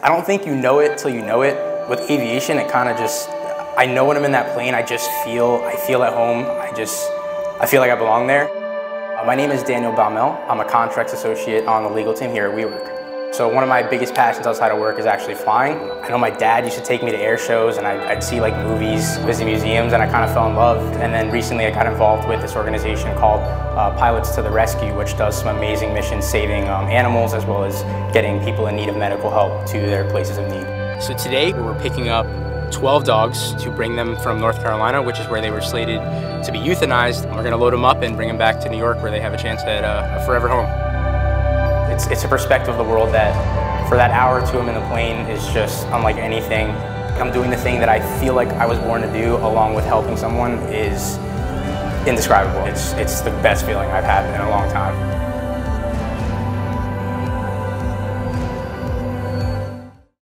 I don't think you know it till you know it. With aviation, it kind of just, I know when I'm in that plane, I just feel, I feel at home. I just, I feel like I belong there. Uh, my name is Daniel Baumel. I'm a contracts associate on the legal team here at WeWork. So one of my biggest passions outside of work is actually flying. I know my dad used to take me to air shows and I'd, I'd see like movies, visit museums, and I kind of fell in love. And then recently I got involved with this organization called uh, Pilots to the Rescue, which does some amazing missions saving um, animals as well as getting people in need of medical help to their places of need. So today we're picking up 12 dogs to bring them from North Carolina, which is where they were slated to be euthanized. We're gonna load them up and bring them back to New York where they have a chance at uh, a forever home. It's, it's a perspective of the world that for that hour or two I'm in the plane is just unlike anything. I'm doing the thing that I feel like I was born to do along with helping someone is indescribable. It's, it's the best feeling I've had in a long time.